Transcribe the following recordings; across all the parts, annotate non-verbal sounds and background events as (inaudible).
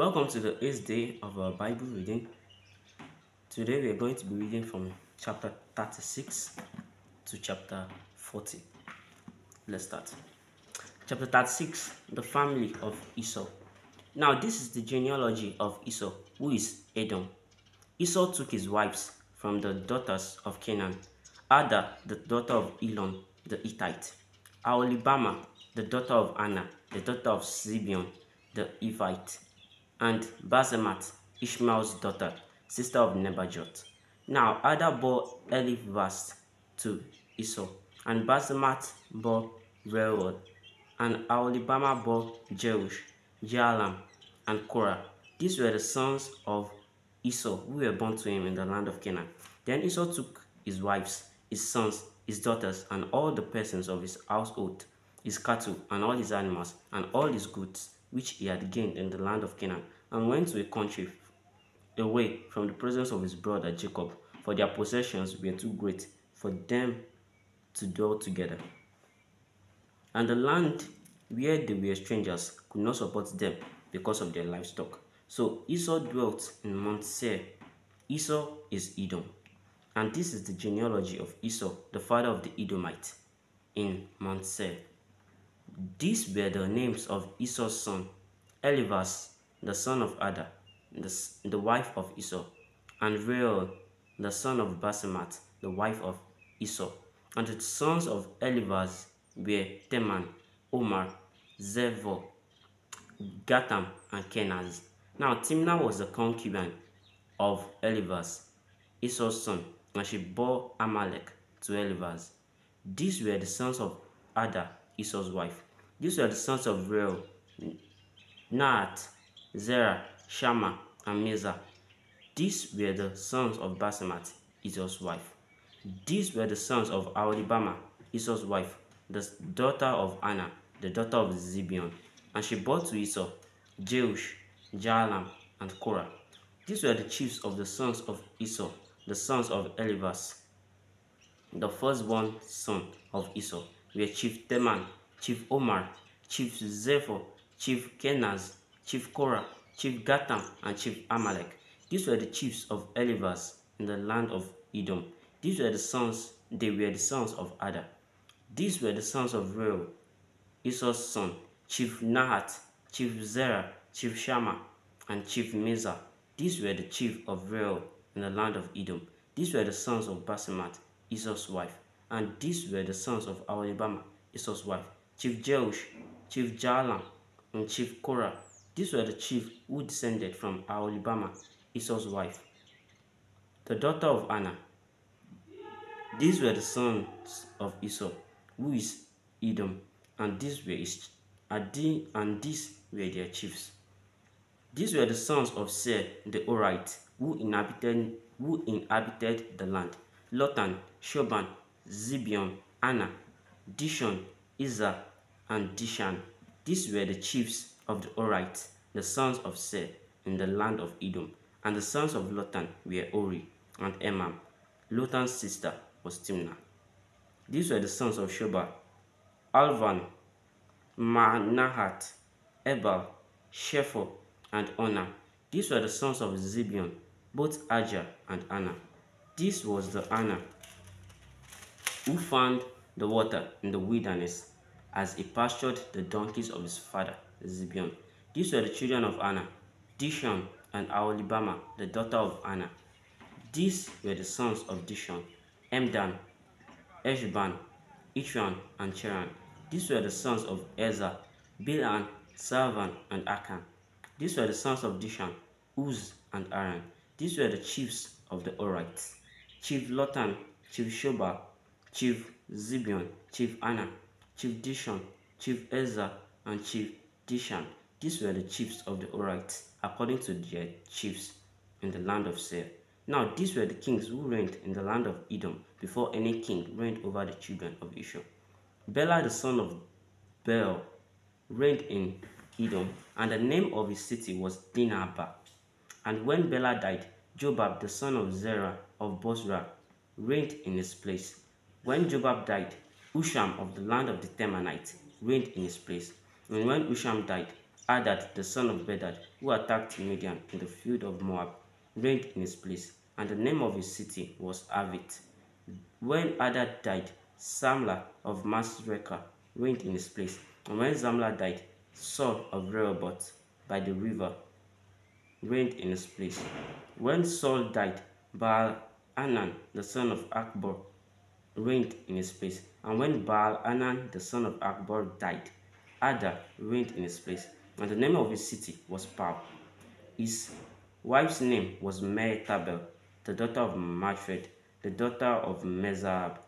Welcome to the eighth day of our Bible reading. Today we are going to be reading from chapter 36 to chapter 40. Let's start. Chapter 36 The family of Esau. Now, this is the genealogy of Esau, who is Edom. Esau took his wives from the daughters of Canaan Ada, the daughter of Elon the Hittite, Aholibama, the daughter of Anna, the daughter of Zibeon the Hivite, and Basemat, Ishmael's daughter, sister of Nebajoth. Now Ada bore Eliphaz to Esau, and Basemat bore Reuel, and Aholibama bore Jeush, Jaalam, and Korah. These were the sons of Esau who were born to him in the land of Canaan. Then Esau took his wives, his sons, his daughters, and all the persons of his household, his cattle, and all his animals, and all his goods, which he had gained in the land of Canaan, and went to a country away from the presence of his brother Jacob, for their possessions were too great for them to dwell together. And the land where they were strangers could not support them because of their livestock. So Esau dwelt in Mount Seir. Esau is Edom. And this is the genealogy of Esau, the father of the Edomite, in Mount Seir. These were the names of Esau's son, Eliphaz, the son of Ada, the, the wife of Esau, and Reuel, the son of Basemat, the wife of Esau. And the sons of Eliphaz were Teman, Omar, Zepho, Gatam, and Kenaz. Now Timnah was the concubine of Eliphaz, Esau's son, and she bore Amalek to Eliphaz. These were the sons of Ada, Esau's wife. These were the sons of Reuel, Naat, Zerah, Shammah, and Mizah. These were the sons of Basemat, Esau's wife. These were the sons of Aholibama, Esau's wife, the daughter of Anna, the daughter of Zibeon. And she bore to Esau Jeush, Jaalam, and Korah. These were the chiefs of the sons of Esau, the sons of Eliphaz. The firstborn son of Esau were Chief Teman, Chief Omar, Chief Zepho, Chief Kenaz, Chief Korah, Chief Gatam, and Chief Amalek. These were the chiefs of Eliphaz in the land of Edom. These were the sons, they were the sons of Ada. These were the sons of Reuel, Esau's son, Chief Nahat, Chief Zerah, Chief Shammah, and Chief Mizah. These were the chief of Reuel in the land of Edom. These were the sons of Basemat, Esau's wife. And these were the sons of Aholibama, Esau's wife, Chief Jeush, Chief Jaalam, and Chief Korah. These were the chiefs who descended from Aholibama, Esau's wife, the daughter of Anna. These were the sons of Esau, who is Edom, and these were his, and these were their chiefs. These were the sons of Seir the Horite, who inhabited, who inhabited the land. Lotan, Shobal, Zibeon, Anna, Dishon, Ezer, and Dishan. These were the chiefs of the Horites, the sons of Seir, in the land of Edom. And the sons of Lotan were Ori and Emam. Lotan's sister was Timnah. These were the sons of Shobal, Alvan, Manahat, Ebal, Shepho, and Onam. These were the sons of Zibeon, both Ajah and Anna. This was the Anna who found the water in the wilderness as he pastured the donkeys of his father Zibeon. These were the children of Anna, Dishon and Aholibama, the daughter of Anna. These were the sons of Dishon, Emdan, Eshban, Itran, and Cheran. These were the sons of Ezer, Bilan, Salvan, and Akan. These were the sons of Dishan, Uz, and Aran. These were the chiefs of the Horites. Chief Lotan, Chief Shobal, Chief Zibeon, Chief Anna, Chief Dishon, Chief Ezer, and Chief Dishan. These were the chiefs of the Horites, according to their chiefs in the land of Seir. Now these were the kings who reigned in the land of Edom before any king reigned over the children of Israel. Bela the son of Beor reigned in Edom, and the name of his city was Dinhabah. And when Bela died, Jobab the son of Zerah of Bozrah reigned in his place. When Jobab died, Usham of the land of the Temanites reigned in his place. And when Usham died, Adad, the son of Bedad, who attacked Midian in the field of Moab, reigned in his place, and the name of his city was Avith. When Adad died, Samlah of Masrekah reigned in his place. And when Samlah died, Saul of Rehoboth by the river reigned in his place. When Saul died, Baal Anan, the son of Achbor, reigned in his place. And when Baal Hanan, the son of Achbor, died, Ada reigned in his place. And the name of his city was Pau. His wife's name was Mehetabel, the daughter of Matred, the daughter of Mezahab.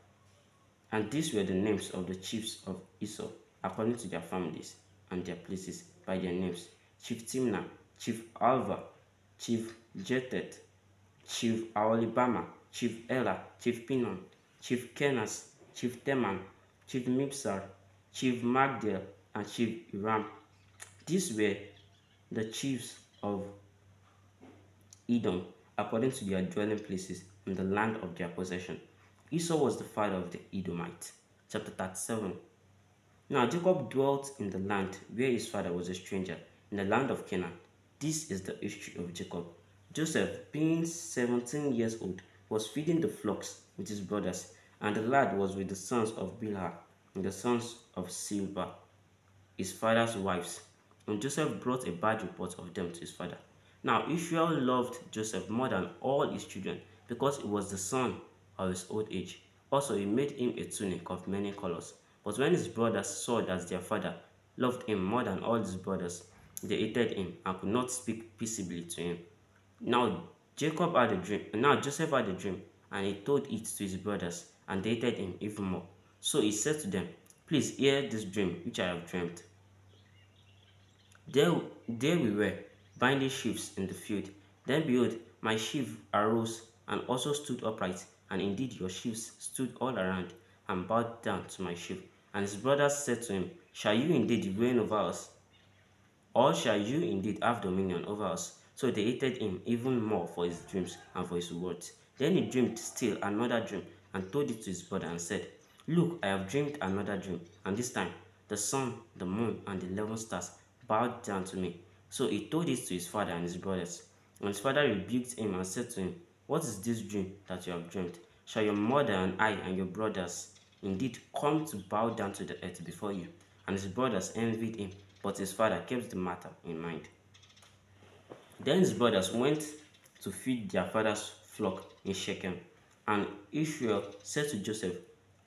And these were the names of the chiefs of Esau, according to their families and their places, by their names. Chief Timnah, Chief Alva, Chief Jetet, Chief Aholibama, Chief Ela, Chief Pinon, Chief Kenaz, Chief Teman, Chief Mibzar, Chief Magdiel, and Chief Iram. These were the chiefs of Edom, according to their dwelling places in the land of their possession. Esau was the father of the Edomites. Chapter 37. Now Jacob dwelt in the land where his father was a stranger, in the land of Canaan. This is the history of Jacob. Joseph, being 17 years old, was feeding the flocks with his brothers, and the lad was with the sons of Bilhah and the sons of Zilpah, his father's wives. And Joseph brought a bad report of them to his father. Now Israel loved Joseph more than all his children, because he was the son of his old age. Also, he made him a tunic of many colors. But when his brothers saw that their father loved him more than all his brothers, they hated him and could not speak peaceably to him. Now Jacob had a dream, now Joseph had a dream, and he told it to his brothers, and they hated him even more. So he said to them, Please hear this dream which I have dreamed. There, there we were, binding sheaves in the field. Then behold, my sheaf arose and also stood upright, and indeed your sheaves stood all around and bowed down to my sheaf. And his brothers said to him, Shall you indeed reign over us? Or shall you indeed have dominion over us? So they hated him even more for his dreams and for his words. Then he dreamed still another dream and told it to his brother and said, Look, I have dreamed another dream, and this time the sun, the moon, and the eleven stars bowed down to me. So he told it to his father and his brothers. And his father rebuked him and said to him, What is this dream that you have dreamed? Shall your mother and I and your brothers indeed come to bow down to the earth before you? And his brothers envied him, but his father kept the matter in mind. Then his brothers went to feed their father's flock in Shechem. And Israel said to Joseph,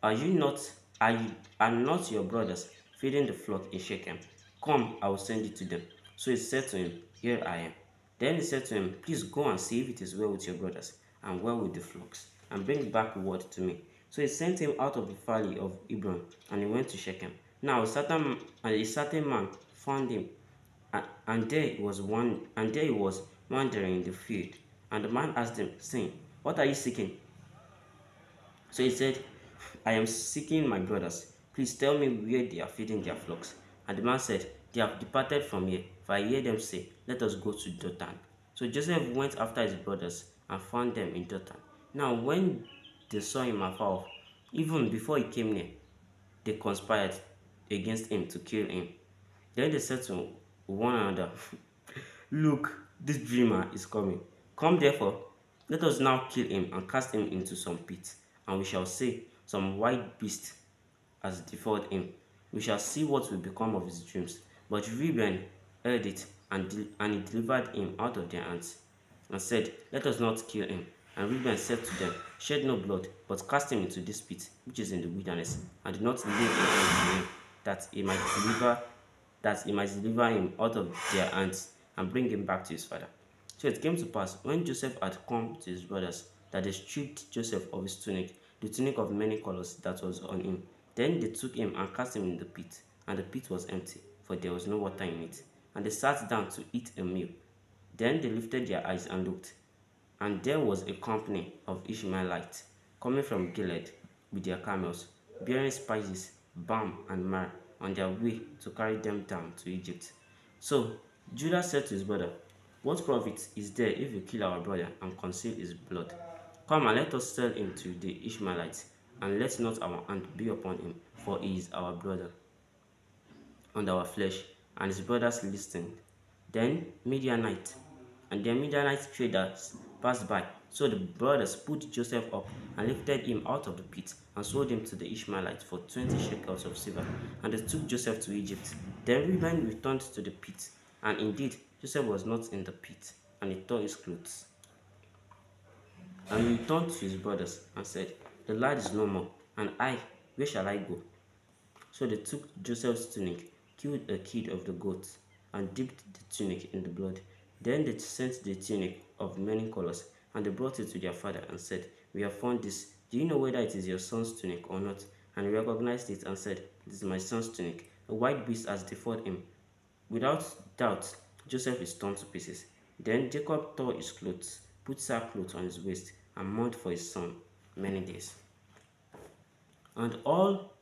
Are you not, are, you, are not your brothers feeding the flock in Shechem? Come, I will send you to them. So he said to him, Here I am. Then he said to him, Please go and see if it is well with your brothers, and well with the flocks, and bring back word to me. So he sent him out of the valley of Hebron, and he went to Shechem. Now a certain, a certain man found him, and there was one, and there he was wandering in the field. And the man asked him, saying, What are you seeking? So he said, I am seeking my brothers. Please tell me where they are feeding their flocks. And the man said, They have departed from here, for I hear them say, Let us go to Dothan. So Joseph went after his brothers and found them in Dothan. Now, when they saw him afar off, even before he came near, they conspired against him to kill him. Then they said to one another, Look, this dreamer is coming. Come therefore, let us now kill him and cast him into some pit, and we shall say, Some wild beast has devoured him. We shall see what will become of his dreams. But Reuben heard it, and, and he delivered him out of their hands, and said, Let us not kill him. And Reuben said to them, Shed no blood, but cast him into this pit, which is in the wilderness, and do not leave him, that he might deliver that he might deliver him out of their hands and bring him back to his father. So it came to pass, when Joseph had come to his brothers, that they stripped Joseph of his tunic, the tunic of many colors that was on him. Then they took him and cast him in the pit, and the pit was empty, for there was no water in it. And they sat down to eat a meal. Then they lifted their eyes and looked, and there was a company of Ishmaelites coming from Gilead with their camels, bearing spices, balm, and myrrh on their way to carry them down to Egypt. So Judah said to his brother, What profit is there if we kill our brother and conceal his blood? Come and let us sell him to the Ishmaelites, and let not our hand be upon him, for he is our brother and our flesh. and his brothers listened. Then Midianite and the Midianite traders passed by. So the brothers put Joseph up and lifted him out of the pit and sold him to the Ishmaelites for twenty shekels of silver. And they took Joseph to Egypt. Then Reuben returned to the pit, and indeed Joseph was not in the pit, and he tore his clothes. And he returned to his brothers and said, The lad is no more, and I, where shall I go? So they took Joseph's tunic, killed a kid of the goats, and dipped the tunic in the blood. Then they sent the tunic of many colors, and they brought it to their father and said, We have found this. Do you know whether it is your son's tunic or not? And he recognized it and said, This is my son's tunic. A white beast has devoured him. Without doubt, Joseph is torn to pieces. Then Jacob tore his clothes, put sackcloth on his waist, and mourned for his son many days. And all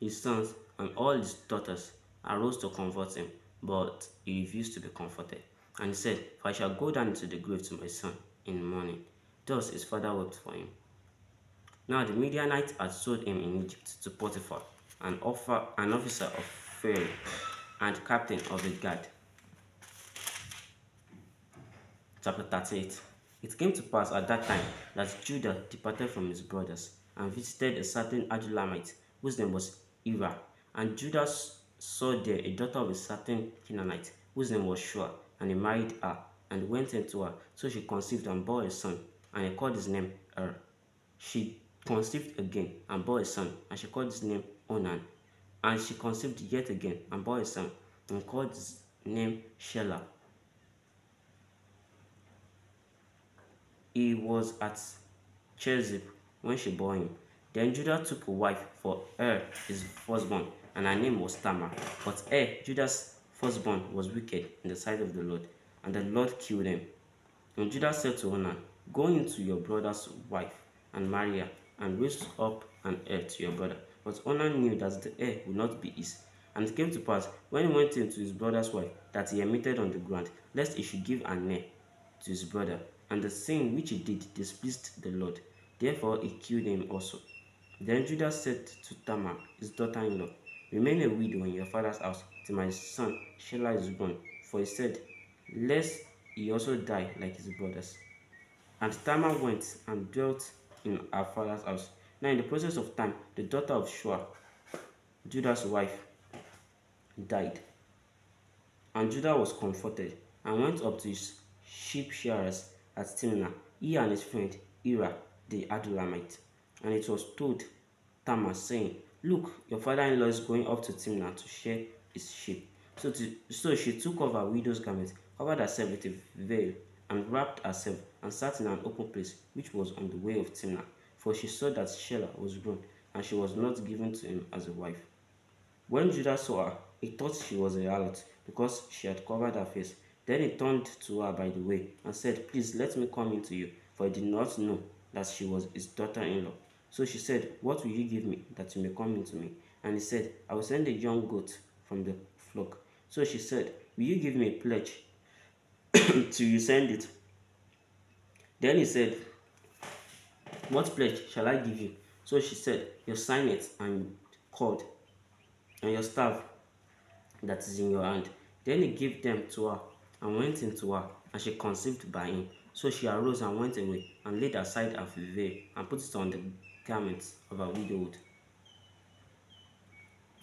his sons and all his daughters arose to comfort him, but he refused to be comforted. And he said, If I shall go down into the grave to my son in morning. Thus his father wept for him. Now the Midianites had sold him in Egypt to Potiphar, an, offer, an officer of Pharaoh and captain of the guard. Chapter 38 It came to pass at that time that Judah departed from his brothers and visited a certain Adullamite whose name was Ira. And Judah saw there a daughter of a certain Canaanite whose name was Shua, and he married her and went into her. So she conceived and bore a son, and he called his name Er. She conceived again and bore a son, and she called his name Onan. And she conceived yet again and bore a son, and called his name Shelah. He was at Chezib when she bore him. Then Judah took a wife for Er, his firstborn, and her name was Tamar. But Er, Judah's firstborn, was wicked in the sight of the Lord, and the Lord killed him. And Judah said to Onan, Go into your brother's wife and marry her, and raise up an heir to your brother. But Onan knew that the heir would not be his. And it came to pass, when he went into his brother's wife, that he emitted on the ground, lest he should give an heir to his brother. And the sin which he did displeased the Lord. Therefore he killed him also. Then Judah said to Tamar, his daughter-in-law, Remain a widow in your father's house till my son Shelah is born. For he said, Lest he also die like his brothers. And Tamar went and dwelt in her father's house. Now, in the process of time, the daughter of Shua, Judah's wife, died. And Judah was comforted and went up to his sheep shearers at Timnah, he and his friend Ira the Adullamite. And it was told Tamar, saying, Look, your father in law is going up to Timnah to shear his sheep. So, to, so she took off her widow's garment, covered herself with a veil, and wrapped herself, and sat in an open place which was on the way of Timnah. For she saw that Shelah was grown, and she was not given to him as a wife. When Judah saw her, he thought she was a harlot, because she had covered her face. Then he turned to her by the way, and said, Please let me come in to you, for he did not know that she was his daughter-in-law. So she said, What will you give me that you may come into me? And he said, I will send a young goat from the flock. So she said, Will you give me a pledge (coughs) you send it? Then he said, What pledge shall I give you? So she said, Your signet and cord, and your staff that is in your hand. Then he gave them to her and went into her, and she conceived by him. So she arose and went away, and laid aside her veil, and put it on the garments of her widowhood.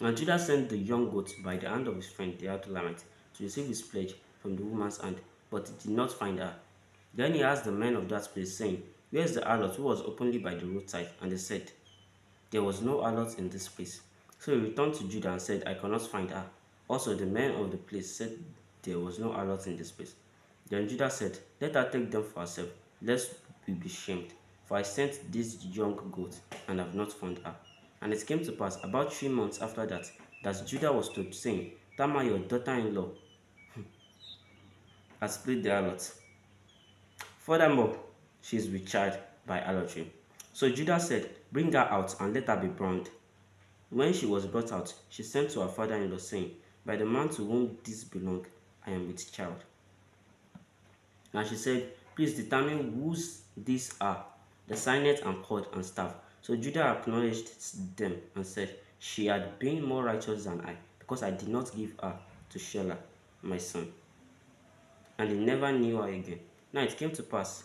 And Judah sent the young goat by the hand of his friend the Adullamite to receive his pledge from the woman's hand, but he did not find her. Then he asked the men of that place, saying, Where is the harlot who was openly by the roadside? And they said, There was no harlot in this place. So he returned to Judah and said, I cannot find her. Also the men of the place said, There was no harlot in this place. Then Judah said, Let her take them for herself, lest we be shamed. For I sent this young goat, and have not found her. And it came to pass about three months after that, that Judah was told, saying, Tamar, your daughter-in-law, has split the harlot. Furthermore, she is with child by harlotry. So Judah said, Bring her out, and let her be burned. When she was brought out, she sent to her father-in-law, saying, By the man to whom this belong, I am with child. And she said, Please determine whose these are, the signet and cord and staff. So Judah acknowledged them and said, She had been more righteous than I, because I did not give her to Shelah, my son. And he never knew her again. Now it came to pass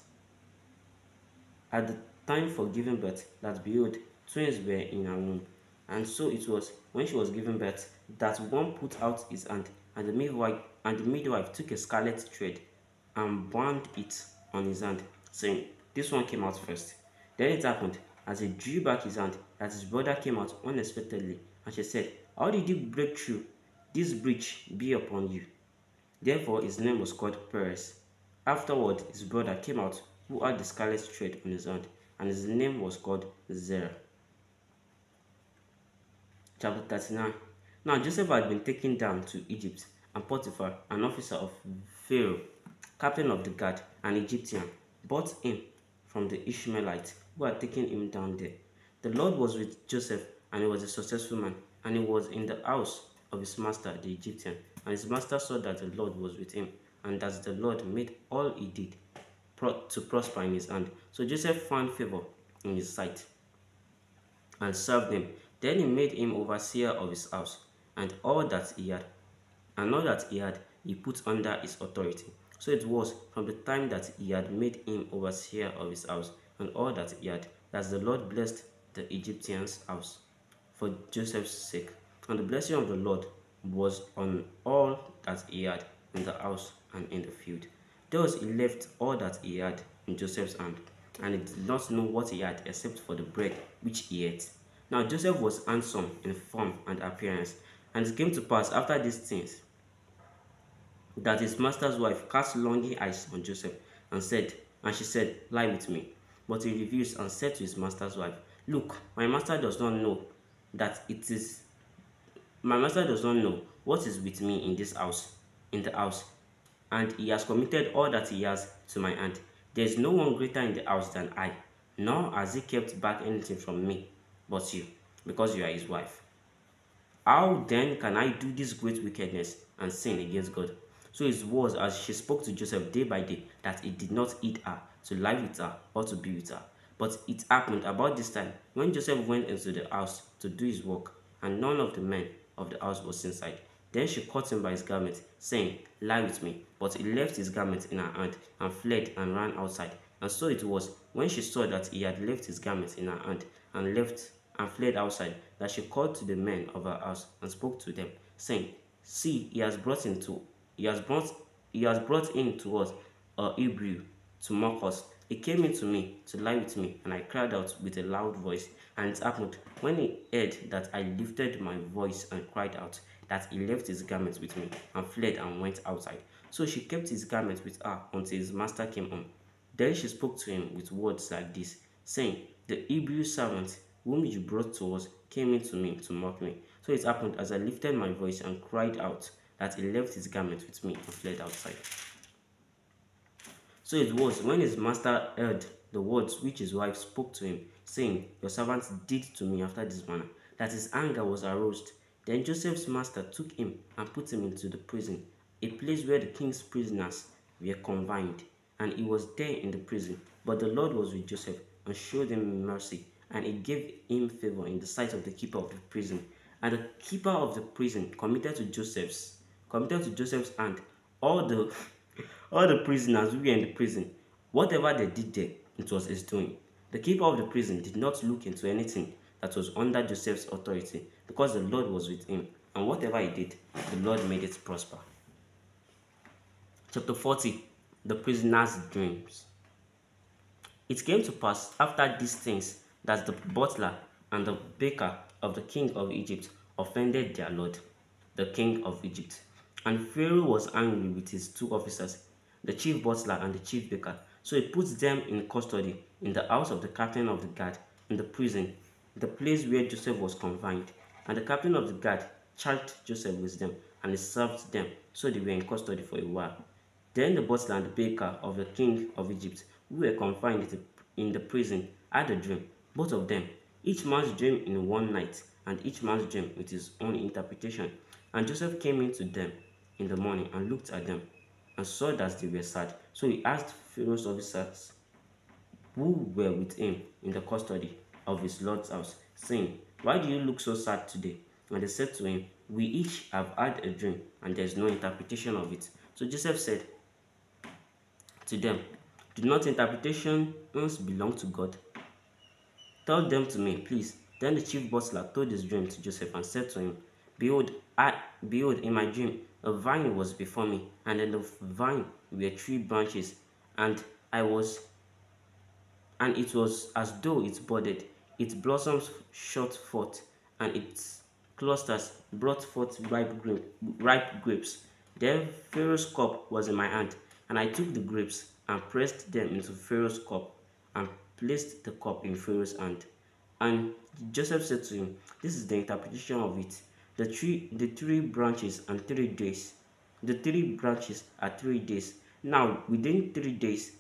at the time for giving birth that behold, twins were in her womb. And so it was when she was giving birth that one put out his hand, and the midwife and the midwife took a scarlet thread and bound it on his hand, saying, This one came out first. Then it happened, as he drew back his hand, that his brother came out unexpectedly, and she said, How did you break through? This breach be upon you. Therefore his name was called Perez. Afterward his brother came out, who had the scarlet thread on his hand, and his name was called Zerah. Chapter 39 Now Joseph had been taken down to Egypt, and Potiphar, an officer of Pharaoh, captain of the guard, an Egyptian, bought him from the Ishmaelites who had taken him down there. The Lord was with Joseph, and he was a successful man, and he was in the house of his master, the Egyptian. And his master saw that the Lord was with him, and that the Lord made all he did to prosper in his hand. So Joseph found favor in his sight and served him. Then he made him overseer of his house, and all that he had, and all that he had, he put under his authority. So it was from the time that he had made him overseer of his house, and all that he had, that the Lord blessed the Egyptian's house for Joseph's sake. And the blessing of the Lord was on all that he had in the house and in the field. Thus he left all that he had in Joseph's hand, and he did not know what he had except for the bread which he ate. Now Joseph was handsome in form and appearance, and it came to pass after these things that his master's wife cast longing eyes on Joseph and said, and she said, Lie with me. But he refused and said to his master's wife, Look, my master does not know that it is my master does not know what is with me in this house, in the house, and he has committed all that he has to my hand. There is no one greater in the house than I, nor has he kept back anything from me but you, because you are his wife. How then can I do this great wickedness and sin against God? So it was as she spoke to Joseph day by day that he did not eat her to lie with her or to be with her. But it happened about this time when Joseph went into the house to do his work, and none of the men of the house was inside. Then she caught him by his garment, saying, Lie with me. But he left his garment in her hand, and fled and ran outside. And so it was, when she saw that he had left his garment in her hand, and left and fled outside, that she called to the men of her house, and spoke to them, saying, See, he has brought into he has brought he has brought in to us a Hebrew to mock us. He came in to me to lie with me, and I cried out with a loud voice. And it happened when he heard that I lifted my voice and cried out, that he left his garments with me and fled and went outside. So she kept his garments with her until his master came home. Then she spoke to him with words like this, saying, The Hebrew servant whom you brought to us came in to me to mock me. So it happened as I lifted my voice and cried out that he left his garments with me and fled outside. So it was when his master heard the words which his wife spoke to him, saying, Your servant did to me after this manner, that his anger was aroused. Then Joseph's master took him and put him into the prison, a place where the king's prisoners were confined, and he was there in the prison. But the Lord was with Joseph and showed him mercy, and he gave him favor in the sight of the keeper of the prison. And the keeper of the prison committed to Joseph's committed to Joseph's hand all the all the prisoners who were in the prison. Whatever they did there, it was his doing. The keeper of the prison did not look into anything that was under Joseph's authority because the Lord was with him, and whatever he did, the Lord made it prosper. Chapter 40 The prisoner's dreams. It came to pass after these things that the butler and the baker of the king of Egypt offended their Lord, the king of Egypt. And Pharaoh was angry with his two officers, the chief butler and the chief baker. So he puts them in custody in the house of the captain of the guard in the prison, the place where Joseph was confined. And the captain of the guard charged Joseph with them, and he served them, so they were in custody for a while. Then the butler and the baker of the king of Egypt, who were confined in the prison, had a dream, both of them, each man's dream in one night, and each man's dream with his own interpretation. And Joseph came into them in the morning and looked at them and saw that they were sad. So he asked Pharaoh's officers who were with him in the custody of his Lord's house, saying, Why do you look so sad today? And they said to him, We each have had a dream, and there's no interpretation of it. So Joseph said to them, Do not interpretations belong to God? Tell them to me, please. Then the chief butler told his dream to Joseph and said to him, Behold, I behold, in my dream, a vine was before me, and in the vine were three branches, and I was and it was as though it budded, its blossoms shot forth, and its clusters brought forth ripe, grape, ripe grapes. Then Pharaoh's cup was in my hand, and I took the grapes and pressed them into Pharaoh's cup, and placed the cup in Pharaoh's hand. And Joseph said to him, This is the interpretation of it. The three, the three branches and three days. The three branches are three days. Now, within three days,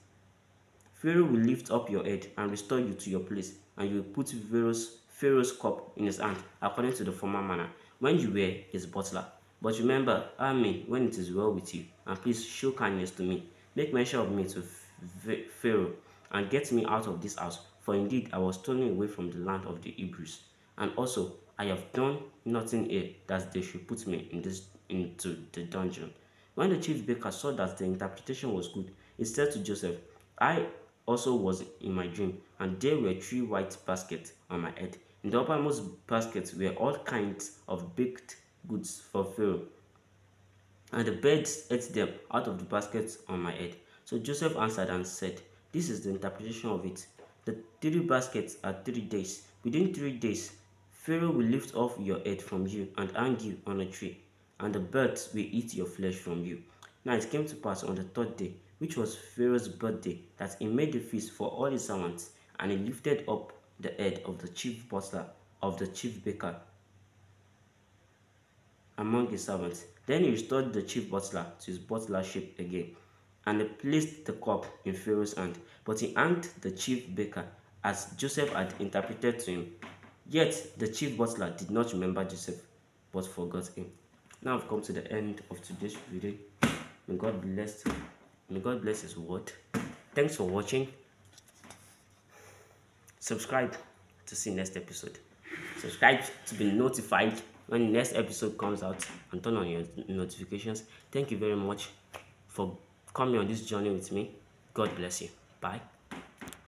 Pharaoh will lift up your head and restore you to your place, and you will put Pharaoh's, Pharaoh's cup in his hand, according to the former manner, when you were his butler. But remember, Amen, when it is well with you, and please show kindness to me. Make mention of me to Pharaoh, and get me out of this house, for indeed I was stolen away from the land of the Hebrews. And also, I have done nothing here that they should put me in this into the dungeon. When the chief baker saw that the interpretation was good, he said to Joseph, I also was in my dream, and there were three white baskets on my head. In the uppermost baskets were all kinds of baked goods for Pharaoh, and the birds ate them out of the baskets on my head. So Joseph answered and said, This is the interpretation of it. The three baskets are three days. Within three days, Pharaoh will lift off your head from you and hang you on a tree, and the birds will eat your flesh from you. Now it came to pass on the third day which was Pharaoh's birthday, that he made a feast for all his servants, and he lifted up the head of the chief butler of the chief baker among his servants. Then he restored the chief butler to his butlership again, and he placed the cup in Pharaoh's hand. But he hanged the chief baker as Joseph had interpreted to him. Yet the chief butler did not remember Joseph, but forgot him. Now I've come to the end of today's video. May God bless. May God bless His word. Thanks for watching. Subscribe to see next episode. Subscribe to be notified when the next episode comes out and turn on your notifications. Thank you very much for coming on this journey with me. God bless you. Bye.